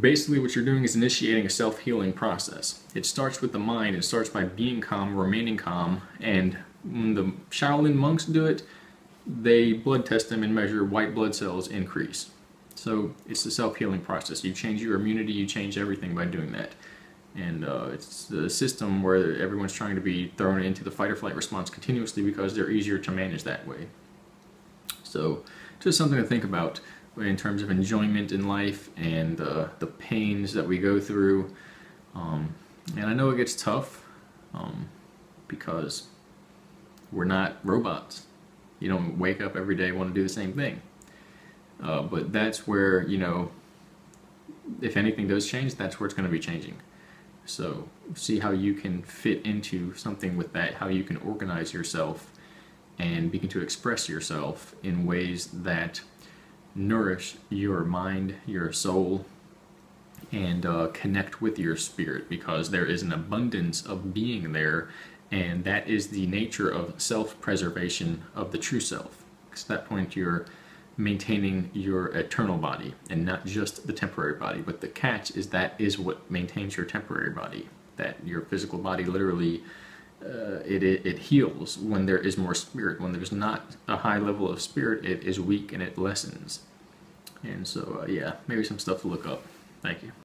basically what you're doing is initiating a self-healing process. It starts with the mind. It starts by being calm, remaining calm, and when the Shaolin monks do it, they blood test them and measure white blood cells increase. So it's the self-healing process. You change your immunity, you change everything by doing that. And uh, it's the system where everyone's trying to be thrown into the fight or flight response continuously because they're easier to manage that way. So just something to think about in terms of enjoyment in life and uh, the pains that we go through. Um, and I know it gets tough um, because we're not robots. You don't wake up every day want to do the same thing. Uh, but that's where, you know, if anything does change, that's where it's going to be changing. So see how you can fit into something with that, how you can organize yourself and begin to express yourself in ways that nourish your mind, your soul, and uh, connect with your spirit because there is an abundance of being there, and that is the nature of self preservation of the true self. Because at that point, you're maintaining your eternal body and not just the temporary body. But the catch is that is what maintains your temporary body. That your physical body literally uh, it, it, it heals when there is more spirit. When there's not a high level of spirit, it is weak and it lessens. And so, uh, yeah, maybe some stuff to look up. Thank you.